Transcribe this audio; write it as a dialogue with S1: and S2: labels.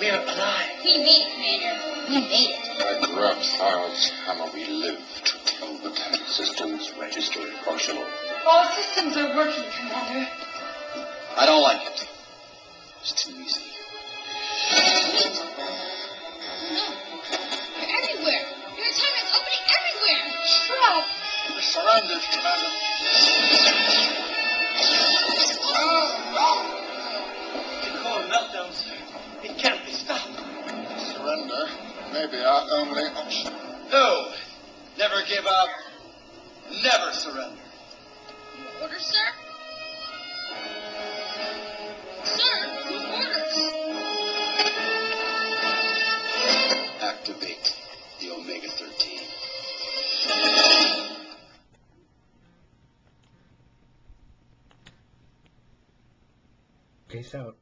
S1: We are alive. We need, it, here. We made it.
S2: By Grabthar's hammer we live to tell the tank systems register partial.
S3: All systems are working, Commander.
S4: I don't like it. It's too easy.
S1: Wait. No.
S5: Meltdowns. It can't be stopped.
S2: Surrender may be our only option.
S4: No. Never give up. Never surrender.
S1: Orders, sir? Sir, who orders?
S4: Activate the Omega 13.
S6: Peace out.